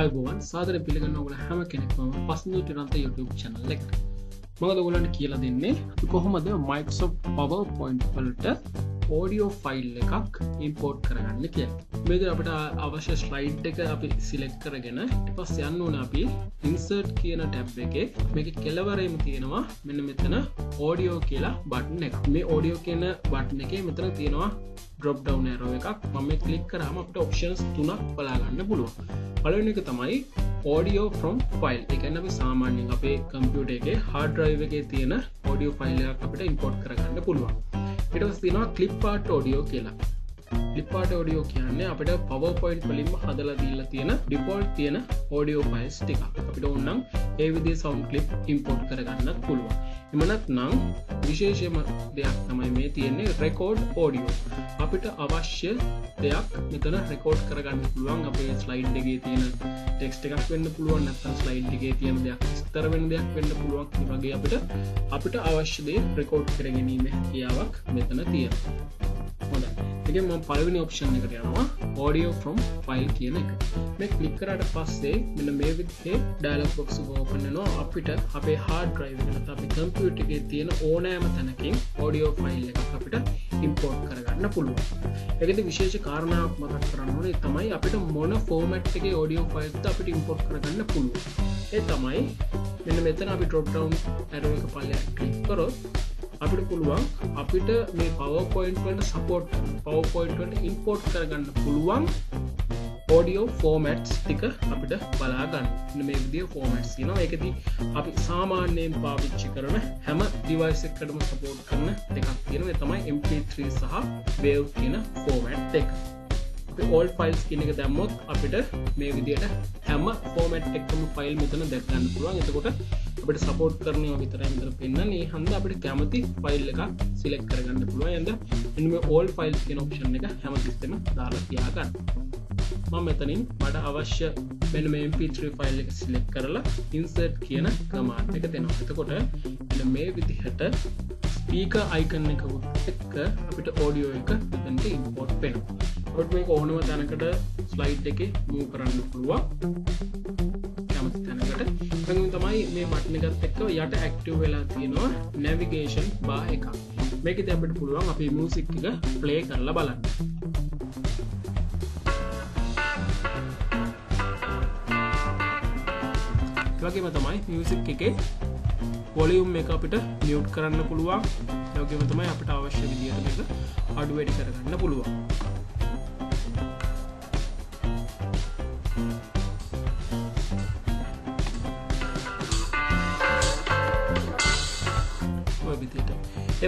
අයිබෝවන් සාදර පිළිගන්න ඔගල හැම කෙනෙක්ම පසඳු ටිරන්ත YouTube චනල් එකට මඟද ඔගලන්ට කියලා දෙන්නේ කොහොමද මයික්සොප් පව පොයින්් වලට ඕඩියෝ ෆයිල් එකක් ඉම්පෝර්ට් කරගන්න කිය මේද අපට අවශ්‍ය ස්ලයිඩ් එක අපි සිලෙක් කරගෙන පස් යන්න ඕන අපි ඉන්සර්ට් කියන ටැබ් එක. මේක කෙලවරම තියෙනවා මෙන්න මෙතන ඕඩියෝ කියලා බට්න එක. මේ ඕඩියෝ කියන බට්න එක මෙතන තියෙනවා ඩොප් ඩව් ඇරෝ එකක්. මම කලික් කරම අපට ඔප්ෂන්ස් තුනක් බලාගන්න පුළුව පලවෙනි එක තමයි ඕඩියෝ ෆ්‍රම් ෆයිල් එකන්න අපි සාමාන්‍යෙන් අපේ කම්පියුට එක හාඩරයිව එක තියෙන ඕඩියෝ ෆයිල්ලයක් අපිට ඉම්පෝට් කරගන්න පුළුවන්. එටස් තිනවා කලිප් පාට ෝඩියෝ කියලා. ලිපාට ෝඩියෝ කියන්නේ අපට පව පොයින්් වලින්ම හදල දීල තියෙන ඩිපෝල්් තියෙන ඕඩියෝ ෆයිස් ටික අපිට ඔන්නම් ඒ විදි සවන්් කලිප් ඉම්පෝට් කරගන්නත් පුළුවන්. එමනත් නම් විශේෂම දෙයක් තමයි මේ තියෙන්නේ රෙකෝඩ් ඕඩියෝ අපිට අවශ්‍ය දෙයක් මෙතන රෙකෝඩ් කරගන්න පුළුවන්. අපේ ස්ලයිඩ් එකගේ තියෙන ටෙක්ස්ට එකක් වෙන්න පුළුවන්. නැත්තන් ස්ලයිඩ් එකගේ තියෙන දෙයක් ස්තරවෙන් දෙයක් වෙන්න පුළුවන්. වගේ අපිට අපිට අවශ්‍යදේ රෙකෝඩ් කරගැනීම කියාවක් මෙතන තියෙන හොඳ එක ම පලවිනි ඔප්ෂන් එකට යනවා. ඕඩියෝ ෆ්‍රම් ෆයිල් කියන එක. මේ කලික්කරට පස්සේ මෙන්න මේ විදිහේ ඩයිලක් බොක්ස් ගෝපන්නනවා අපිට අපේ හාඩ ්‍රයිවකට අපි කම්පියුට එක තියෙන ඕනෑම තැනකින් ඕඩියෝ ෆයිල් එක අපිට ඉම්පෝර්ට් කරගන්න පුළුව එකති විශේෂ කාරණාවක් මතක් කරන්නනේ තමයි අපිට මොන ෆෝමට් එක ෝඩියෝ ෆයිල්ත අපිට ඉම්පෝර්ට් කරගන්න පුළුව ඒ තමයි මෙන්න මෙතන අපි ටොප්ටවන්් ඇරුව එක පල්ල කලික් කරොත් අපිට පුළුවන් අපිට මේ power point support power point import කරගන්න පුළුවන් ෝඩියෝ ෆෝමට්ස් ටික අපිට බලාගන්න මේ විදිිය ෆෝමට්ස් න එකති අපි සාමාන්‍යයෙන් පාවිච්චි කරන හැම දිවයිසක්කටම සපෝට් කරන එකක් තියෙන තමයි MP3 සහ වේව් කියන ෆෝමට් එක. ඕල් ෆයිල්ස් කියන එක දැම්මොත් අපිට මේ විදියට හැම ෆෝමට් එක්ම ෆයිල් මෙතන දැක්ගන්න පුළුවන්. එතකොට අපට සපෝට් කරනය විතර මෙතර පෙන්න්න ඒ හන්ද අපට කැමති ෆයිල් එක සිලෙක් කරගන්න පුළුව ඇද එම ඕල් ෆයිල් කියෙන ඔප්ෂන් එක හැම සිස්තම දාලා තියාගන්න. මම මෙතනින් මට අවශ්‍ය මෙන MP3 ෆයිල් එක සිලෙක් කරලා ඉන්සර්ට් කියන කමාන්ට එක දෙනවා. එතකොට මේ විදිහට ස්පීක අයිකන්න එක එක්ක අපිට ඕඩියෝ එක තැන්ට ඉම්පෝට් පෙන ඔට මේ ඕනම තැනකට ස්ලයිට් එක මූ කරන්න පුළුවන්? එකඟ තමයි මේ බට්නගත් එක්ක යට ඇක්ටව වෙලා තියෙනවා නැවිගේෂන් බා එක මේක දැබට පුළුවන් අපි මූසික් එක ප්ලේ කරලා බලන්න. වගේම තමයි මියසික් එක පොලියුම් එක අපිට නියුට් කරන්න පුළුවන්. යෝගම තමයි අපට අවශ්‍ය විදියට එක අඩු වැඩි කරගන්න පුළුවන්.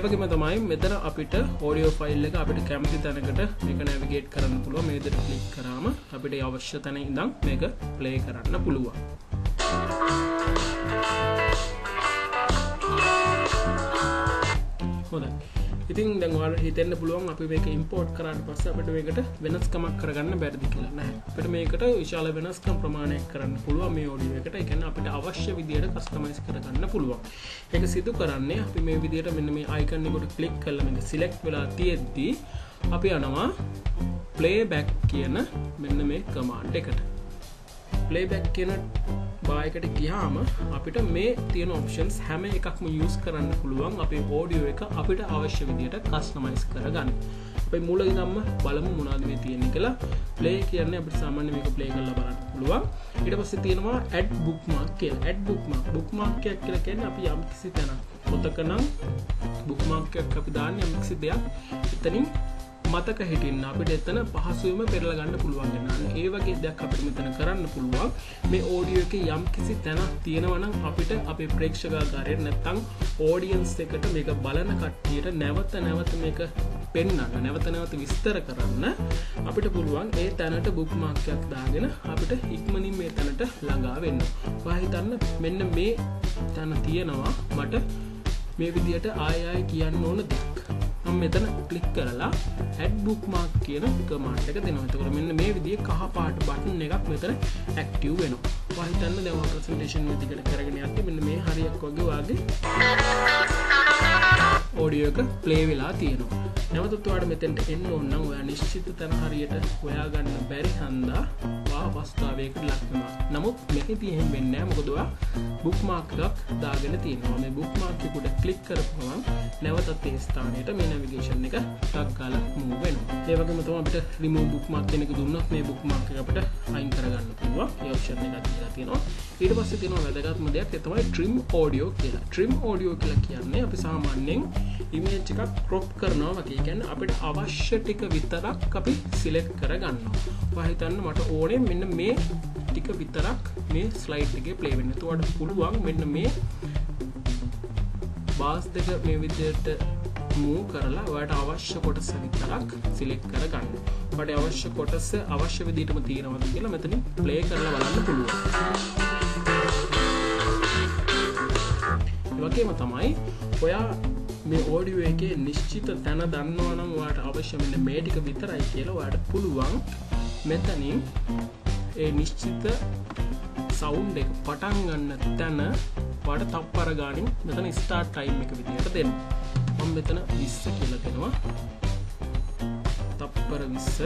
ඒවගේම තමයි මෙතන අපිට හෝඩියෝ ෆයිල් එක අපිට කැමති තැනකට මේක නැවිගේට් කරන්න පුළුව මේදර කලික් කරාම අපිට අවශ්‍ය තැන ඉඳම් මේක ප්ලේ කරන්න පුළුවන්. හොඳයි. ඉතින් දැන්වල් හිතන්න පුළුවන් අපි මේක ඉම්පෝර්ට් කරන්න පස්ස අපට මේකට වෙනස්කමක් කරගන්න බැරදි කියලන්න අපට මේකට විශාල වෙනස්කම් ප්‍රමාණයක් කරන්න පුළුව මේ ෝඩිය එකට. එකන අපිට අවශ්‍ය විදියට කස්ටමයිස් කරගන්න පුළුවන්. එක සිදු කරන්නේ අපි මේ විදියට මෙන්න මේ අයිකන්නෙකොට කලික් කල්ලම සිලෙක්් වෙලා තියෙද්දී අපි අනවා ප්ලේ බැක් කියන මෙන්න මේ කමාන්් එකට. ප්ලේ බැක් කියන බායකට ගියාම අපිට මේ තියෙන ඔප්ෂන්ස් හැම එකක්ම යස් කරන්න පුළුවන් අපේ ඕඩියෝ එක අපිට අවශ්‍ය විදියට කස්නමයිස් කරගන්න. අප මුල දම්ම බලමු මුණනාදේ තියෙන කියලා. ප්ලේ කියන්න අප සාමාන්‍ය මේක ප්ලේ කරල බලන්න පුළුවන්. ඉට පස්ස තියෙනවා ඇඩ් බුක්මාක් කිය ඇඩ් බුක්මක් බුක්මාක්කයක් කියල කියන්න අපි යම් කිසි තැන පොතකනම් බුක්මාක්කයක් අපි දාන්න යම්කිසි දෙයක්. එතනින් මතක හිටින්න අපිට එතන පහසුවම පෙරලගන්න පුළුවන්ගෙනන්න ඒ වගේ දෙයක් අපිට මෙතන කරන්න පුළුවන්. මේ ඕඩියෝ එක යම් කිසි තැනක් තියෙනවනම් අපිට අපේ ප්‍රේක්ෂකාකාරය නැත්තං ඕඩියන්ස් එකට මේක බලන කට්ටියට නැවත නැවත මේක පෙන්න්න නැවත නැවත විස්තර කරන්න අපිට පුළුවන් ඒ තැනට බුක්මාක්යක් දාගෙන අපිට ඉක්මනින් මේ තැනට ළඟා වෙන්න. පහිතන්න මෙන්න මේ තැන තියෙනවා. මට මේ විදියට ආයයි කියන්න ඕන දෙයක්. මෙතන කලික් කරලා ඇඩ් බුක් මාක් කියන කමාට් එක දෙනවා. තකර මෙන්න මේ විදිිය කහ පාට බටන් එකක් මෙතන ඇක්ටව් වෙන පහිතන්න දෙව ප්‍රසන්ටේෂන් විදිකට කරගෙන ඇති මෙන්න මේ හරියක් වගේ වගේ ඕඩියෝ එක ප්ලේ වෙලා තියෙනවා. නැවතත්වාට මෙතැන්ට එන්න ඔන්නම් ඔයා නිශ්චිත තැන හරියට ඔයා ගන්න බැරි හන්දා වා අවස්ථාවයකට ලක්නවා නමුත් මෙක තියෙන් වෙන්න මොකදවා බුක්මාර්කක් දාගෙන තියෙනවා. මේ බුක්මාර්කකුට කලික් කරපුවන් නැවතත් ඒ ස්ථානයට මේ නවිගේෂන් එක ටක්කාල මූවෙන ඒවගේම තම අපට රිම බුක්මාක් කෙනෙක දුන්නත් මේ බුක්මාර්ක අපට අයින් කරගන්න පුළුව යෝෂණ එක දීලා තියෙනවා. ඊට පස්ස තියෙන වැදගත්ම දෙයක්. එතමයි ට්‍රිම් ඕඩියෝ කියලා. ට්‍රිම් ඕඩියෝ කියලා කියන්නේ අපි සාමාන්‍යෙන් ඉමේජ් එකක් කොප් කරනවා වගේ. ගැන්න අපිට අවශ්‍ය ටික විතරක් අපි සිලෙක් කරගන්නවා. පහිතන්න මට ඕනේ මෙන්න මේ ටික විතරක් මේ ස්ලයිට්ගේ පලේවෙන්න තුවට පුළුවන් මෙන්න මේ බාස් දෙක මේ විදියට මූ කරලා ඔයට අවශ්‍ය කොටස විතරක් සිලෙක් කර ගන්න පට අවශ්‍ය කොටස අවශ්‍ය විදිටම තියෙනවද කියලා මෙතන ප්ලේ කරලා බලන්න පුළුවන්. වගේම තමයි ඔයා මේ ඕඩිුව එක නිශ්චිත තැන දන්නවනම් වාට අවශ්‍යමන්න මේටික විතරයි කියලා වාට පුළුවන් මෙතනින් ඒ නිශ්චිත සවුන්් එක පටන් ගන්න තැන වාට තප්පර ගානින් මෙතන ස්ටාර්ට් ටයිම් එක විදියට දෙන්න. මම් මෙතන විස්ස කියල දෙෙනවා. තප්පර විස්ස.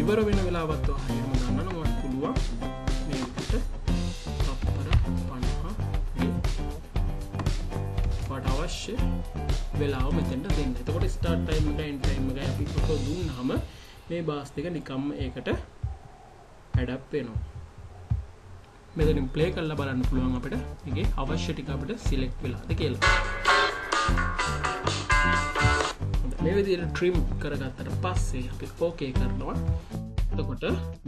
ඉවර වෙන වෙලාවත්ව හරිම ගන්නනවත් පුළුවන් අවශ්‍ය වෙලාව මෙතැට දෙන්න. එතකොට ස්ටාර්ට් ටයිම් එක එන්ටයිම් එක අපි ො දුන්නහම මේ බාස් දෙක නිකම්ම ඒකට ඇඩප් වෙනවා. මෙතනින් ප්ලේ කල්ල බලන්න පුළුවන් අපට ඒගේ අවශ්‍ය ටික අපට සිලෙක්් වෙලාද කියලා. මේ විදියට ට්‍රීම් කරගත්තට පස්සේ අපි ඕකේ කරනවා. එතකොට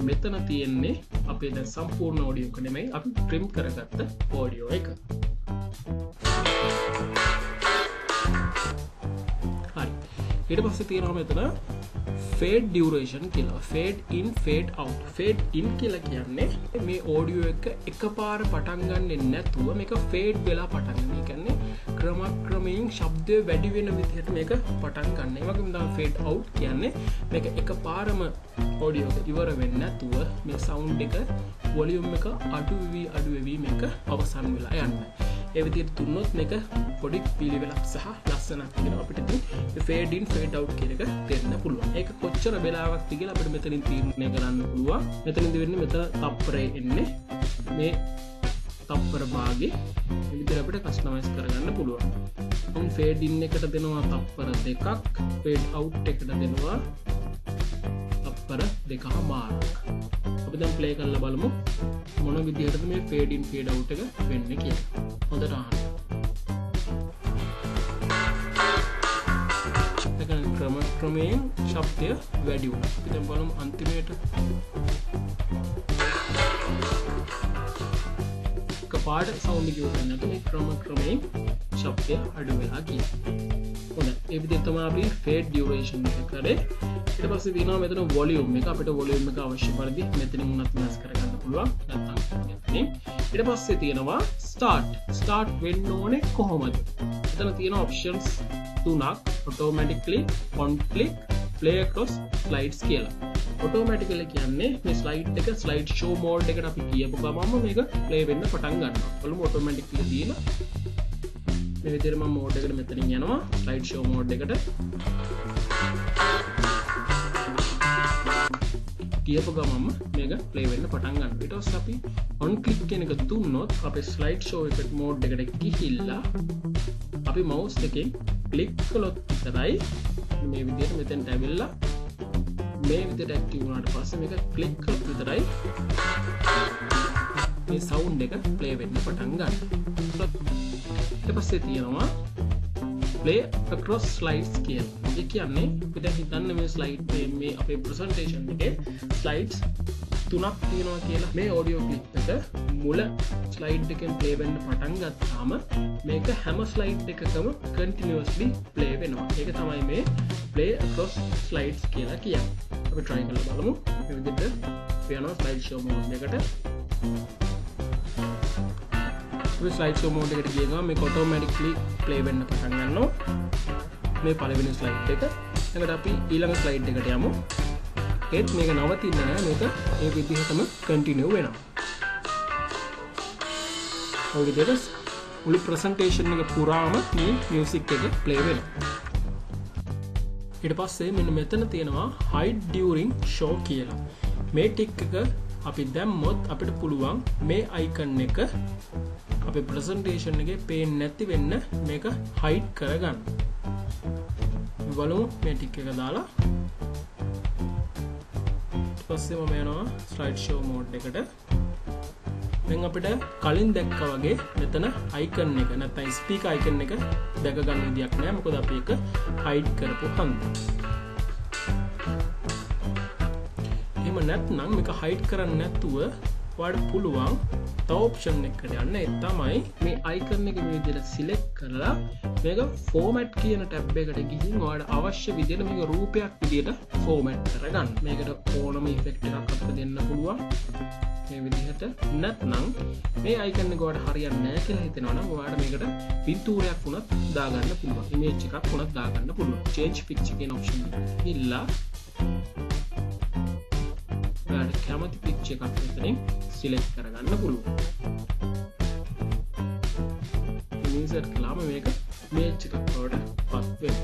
මෙතන තියෙන්නේ අපේ ද සම්පූර්ණ ෝඩියෝක නෙමයි. අපි ට්‍රිම් කරගත්ත ඕඩියෝ එක. ඊට පස්ස තියෙනවා මෙතන ෆේඩ් ඩියවරේෂන් කියලා. Fade in fade out fade in කියලා කියන්නේ මේ ඕඩියෝ එක එක පාර පටන්ගන්න නැතුව මේක ෆේඩ් වෙලා පටන්ගන්න කන්නේ ක්‍රමක්‍රමයෙන් ශබ්දය වැඩි වෙන විදිහට මේක පටන් ගන්න වගේ දා ෆේඩ් අව් කියන්නේ මේක එක පාරම ඕඩියෝක ඉවර වෙන්න ඇතුව මේ සවුන්් එක වොලියුම් එක අඩුවී අඩුවවී මේක අවසන් වෙලා යන්න. එවිදිර තුන්නොත් මේක පොඩි පිළිවෙලක් සහ ලස්සනක් තිෙන අපිට ෆේඩින් ෆේඩ් අව් කියලක දෙන්න පුළුවන්. ඒක කොච්චර වෙලාවක් තිගෙන අපට මෙතනින් තීරණය කරන්න පුළුවන්. මෙතනින්ද වෙන්න මෙත තප්පරය එන්නේ. මේ තප්පර බාගේ විදිර අපට කස්නමයිස් කරගන්න පුළුවන්. ඔන් ෆේඩින් එකට දෙනවා තප්පර දෙකක් ෆේඩ් අව් එකට දෙනවා තප්පර දෙකහ මාරක්. අපි දැම් ප්ලේ කල්ල බලමු මොන විදිහට මේ ෆේඩින් ෆේඩ් අව් එක වෙන්න කිය හොඳට අහන්න. ක්‍රම ක්‍රමයෙන් ශබ්දය වැඩි වුණ. පිතම් බලම් අන්තිමයට පාට සෞන්ඩි කිවන්නට මේ ක්‍රම ක්‍රමයෙන් ශබ්දය අඩු වෙලා කිය හොඳ එවිදිතම අපි ෆේඩ් ඩියවරේෂන් කරේ. ට පස වින මෙතන වොලියුම් එක. අපට වොලියුම් එක අවශ්‍ය පරදි මෙතන උනත් මස් කරගන්න පුළුවන්. ඉට පස්සේ තියෙනවා ස්ටාර්ට් ස්ටාර්ට් වෙන්න ඕනේ කොහොමද? එතන තියෙන ඔප්ෂන්ස් තුනක්. ඔටෝමටික්ලි පොන්ක්ලික් පලේකොස් ලයිට්ස් කියලා. ඔටෝමටිකල කියන්නේ මේ ස්ලයිට් එක ස්ලයිට් ෂෝ මෝඩ් එකට අපි කියපු ගමම මේක ප්ලේ වෙන්න පටන් ගන්න ඔලු ඔටෝමටික් දීල විතරම මෝඩ් එකට මෙතනින් යනවා. ස්ලයිට් ෂෝ මෝඩ් එකට. කියපු ගමම මේක ප්ලේවෙන්න පටන්ගන්න පිටස් අපි ඔන් කලික් කෙනක දුන්නොත් අප ස්ලයිට් ෂෝ එකට මෝඩ් එකට කිහිල්ලා අපි මවස් එකෙන් කලික් කොලොත් විතරයි මේ විදියට මෙතැන් ඇවිල්ලා මේ විදිට ඇක්ටි වුණට පස්ස එක කලික් විතරයි මේ සවුන්් එක ප්ලේ වෙන්න පටන් ගන්න පස්සේ තියෙනවා ප්ලේ අක්‍රොස් ස්ලයිස් කියල්. එක කියන්නේ පිට හිතන්න මේ ස්ලයිට් මේ අපේ ප්‍රසන්ටේෂන් එක ස්ලයිට්ස් තුනක් තියෙනවා කියලා. මේ ඕඩියෝ කලික් එක මුල ස්ලයිඩ් එකෙන් පලේවෙන්න පටන් ගත්තාම මේක හැම ස්ලයිඩ් එකකම කටිනිවස්ලි ප්ලේ වෙනවා. එක තමයි මේ ප්ලේ අක්‍රොස් ස්ලයිඩ්ස් කියලා කියන්න. අපි ට්‍රයි කල බලමු. විදිට පියනෝ ස්ලයිඩ් ෂෝ මෝඩ් එකට. ස්ලයිඩ් ෂෝ මෝඩ් එකට ගේවා මේ කොටෝමැටික්ලි ප්ලේවෙන්න පටන්ගන්න මේ පලවෙනි ස්ලයිඩ් එක. එකට අපි ඊළඟ ස්ලයිඩ් එකට යමු. ඒත් මේක නවතින්න නෑ. මේක ඒ විදිහටම කටිනව වෙනවා. ඔවිදස් මුළු ප්‍රසන්ටේෂන් එක පුරාම මේ මියසික් එක ප්ලේ වෙන ඉට පස්සේ මෙන්න මෙතන තියෙනවා හයිඩ ඩියරිං ෂෝ කියලා. මේ ටික් එක අපි දැම්මොත් අපිට පුළුවන් මේ අයිකන්න එක අප ප්‍රසන්ටේෂන් එක පේෙන් නැති වෙන්න මේක හයිට් කරගන්න. බලමු මේ ටික් එක දාලා. පස්සේ මම යනවා ස්ලයිඩ් ෂෝ මෝඩ් එකට. දැන් අපිට කලින් දැක්ක වගේ මෙතන අයිකන් එක නැත්නම් ස්පීකර් අයිකන් එක දැක ගන්න විදියක් නෑ. මොකද අපි ඒක හයිඩ් කරපු හන්ද. නැත්නම් මේක හයිඩ් කරන්න නැතුව ඔයාලට පුළුවන්. තව ඔප්ෂන් එකකට යන්න ඒ තමයි මේ අයිකන් එක මේ විදිහට සිලෙක්ට් කරලා මේක ෆෝමැට් කියන ටැබ් එකට ගිහින් ඔයාලට අවශ්‍ය විදිහට මේක රූපයක් විදිහට ෆෝමැට් කරගන්න. මේකට ඕනම ඉෆෙක්ට් එකක් අපිට දෙන්න පුළුවන්. මේ විදිහට. නැත්නම් මේ අයිකන්න ගොඩ හරියන්න නෑ කියලා හිතෙනවනම් වාට මේකට පින්තූරයක් වුණත් දාගන්න පුළුව ඉමේච් එකක් වුණත් දාගන්න පුළුව චේන්ච් පික්්චික ඔප්ෂන් ඉල්ලා. කැමති පිච්ච එකක් එතනින් සිලෙක් කරගන්න පුළුව මිසර් කලාම මේක මේච්ච එකක් බවට පත්වේ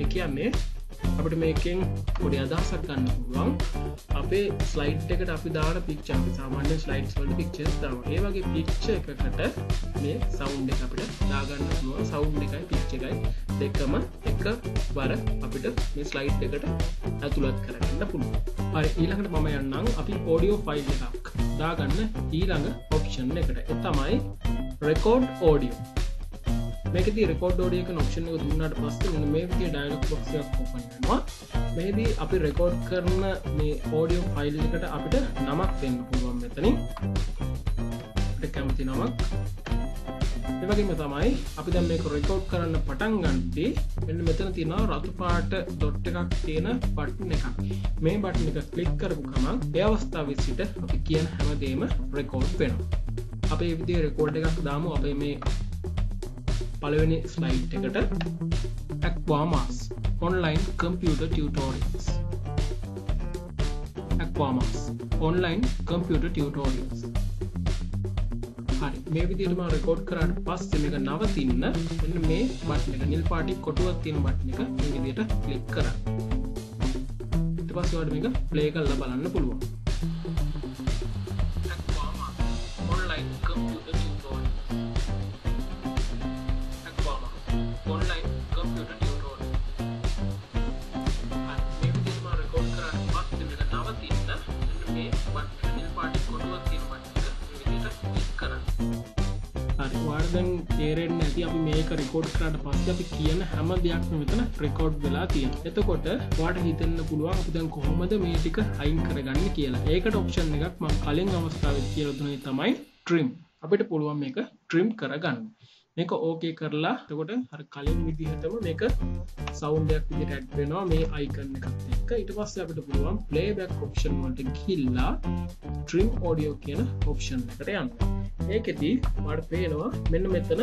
එකන්නේ අපට මේකෙන් පොඩි අදහසක් ගන්න පුළුවන්. අපේ ස්ලයිට් එකට අපි දාන පික්ෂ අපි සාමාන්‍ය ස්ලයිඩ් වලට පික්චස් දාම ඒ වගේ පික්ෂ එකකට මේ සවුන්් එක අපිට දාගන්න පුළුවන්. සවුන්් එකයි පික්ෂ එකයි දෙකම එක බර අපිට මේ ස්ලයිට් එකට ඇතුළත් කරගන්න පුළුවන්. හරි ඊළඟට මම යන්නම් අපි ඕඩියෝ ෆයිල් එකක් දාගන්න ඊළඟ ඔප්ෂන් එකට. එතමයි රෙකෝඩ් ඕඩියෝ මේකති රෙකෝඩ් ෝඩියක නොක්ෂණ දුන්නට පස්ස මෙ මේ විදිය ඩයිලොක් බොක්ෂයක් පොපන්නවා මේදී අපි රෙකෝඩ් කරන මේ ඕඩියෝ ෆයිල් එකට අපිට නමක් දෙන්න පුළුවන් මෙතනින්. කැමති නමක් එවගේම තමයි අපි දැම් මේක රෙකෝඩ් කරන්න පටන් ගන්ති එන්න මෙතන තින රතු පාට දොට්ට එකක් තියෙන බට්න එකක්. මේ බට්න එක කලික් කරපු කමක් ඒ අවස්ථාව සිට අපි කියන හැමදේම රෙකෝඩ් වෙනවා. අපේ විදිේ රෙකෝඩ් එකක් දාමු. අපේ මේ පළවෙනි ස්ලයිට් එකට ඇක්වාමස් ඔන්ලයින් කම්පියුට ටියටෝරියස් ඇක්වාමස් ඔන්ලයින් කම්පියුට ටියටෝරියස් හරි. මේ විදිටම රෙකෝඩ් කරට පස් එක නවතින්න එන්න මේ බට්න එක නිල් පාටි කොටුවත් තියෙන බට්න එක විදියට කලික් කර පස්වට මේක ප්ලේ කල්ල බලන්න පුළුවන්. තේරෙන් ඇති අපි මේක රෙකෝඩ් කරට පස්ස අපි කියන හැම දෙයක්ම මෙතන රෙකෝඩ් වෙලා තියෙන එතකොට වාට හිතන්න පුළුවන් අපදන් කොහොමද මේ ටික අයින් කරගන්න කියලා. ඒකට ඔප්ෂන් එකක් ම කලින් අවස්ථාව කියලතුනේ තමයි ට්‍රීම් අපිට පුළුවන් මේක ට්‍රීම් කරගන්න. මේක ඕකේ කරලා තකොට හර කලින් විදිහටම මේක සෞන්දයක් විදිට ඇඩ් වෙනවා. මේ අයිකන්න එකත් එක්ක. ඉට පස්ස අපිට පුළුවන් පලේබැක් ඔප්ෂන් වලට කිල්ලා ට්‍රීම් ඕඩියෝ කියන ඔප්ෂන් එකට යන්න. ඒකෙදී මට පේනවා මෙන්න මෙතන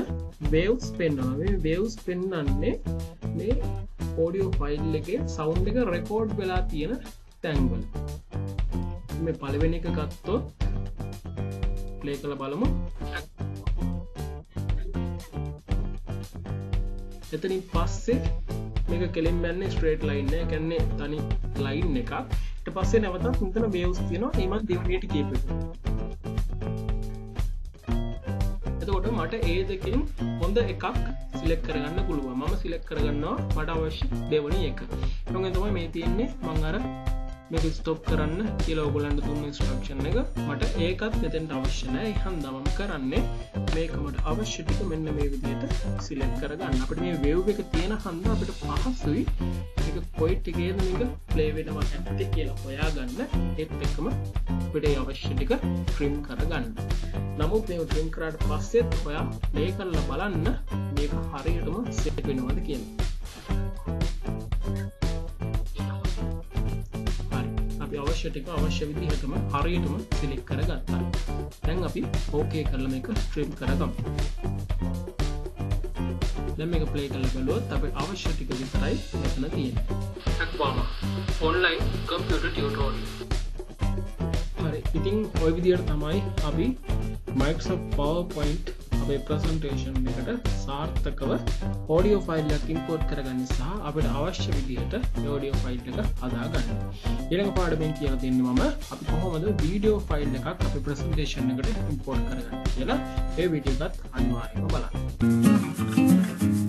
වේවස් පෙන්නවා මේ වේවස් පෙන්න්නන්නේ මේ ඕඩියෝ ෆයිල් එක සෞන්් එක රෙකෝඩ් වෙලා තියෙන තැන්වල. මේ පලවෙනි එක ගත්තොත් ප්ලේ කළ බලමු. එතනින් පස්සේ මේක කෙලින් බැන්නේ ස්ට්‍රේට් ලයින්න කැන්නේ තනි ලයින් එකක්. පස්සේ නැවතත් මෙතන බේවස් තියෙනවා. ඒමත් දෙවනට කේප එතකොට මට ඒ දෙකින් හොඳ එකක් සිලෙක් කරගන්න පුළුව මම සිලෙක් කරගන්නවා. මට අවශ්‍ය දෙවනි එක. නොග තමයි මේ තියෙන්නේ. මං අර මේක ස්ටොප් කරන්න කියලා ඔගොලන්ට දුන්න ස්ට්‍රක්ෂණ එක. මට ඒකත් මෙතෙන්ට අවශ්‍යනෑ හන් දමම් කරන්නේ මේකමට අවශ්‍යටික මෙන්න මේ විදියට සිලෙක් කරගන්න. අපට මේ වව් එක තියෙන හන්ද අපට පහසුයි. එක කොයිට් එකේද මේක ප්ලේවෙනවා ඇත්ත කියලා හොයා ගන්න එත් එකම පිටේ අවශ්‍යටික ට්‍රිම් කරගන්න. නමුත් මේ ට්‍රිම් කරට පස්සෙත් ඔයා ලේ කල්ල බලන්න මේක හරියටම සෙට වෙනවද කියලා. අවශ්‍ය ටික අවශ්‍ය විදිහටම හරියටම සිලෙක් කර ගත්තා දැන් අපි ඕකේ කරලම එක ස්ට්‍රීම් කරගම්. දැම එක ප්ලේ කල බලුවත් අප අවශ්‍ය ටික විතරයි මෙතන තියෙන ක්වාම ඔන්ලයින් කම්පියට ටියටෝල් හරි. ඉතිං ඔය විදියට තමයි අපි Microsoft PowerPoint අපේ ප්‍රසන්ටේෂන් එකට සාර්ථකව ඕඩියෝ ෆයිල්ලක් ඉම්පෝට් කරගන්න සහ අපට අවශ්‍ය විදිහට ඕඩියෝ ෆයිල් එක හදාගන්න ඊළඟ පාඩමෙන් කියලා දෙන්න මම. අපි කොහොමද වීඩියෝ ෆයිල් එකක් අපි ප්‍රසන්ටේෂන් එකට ඉම්පෝට් කරගන්න කියලා ඒ විඩියගත් අනිවාර්යම බලන්න.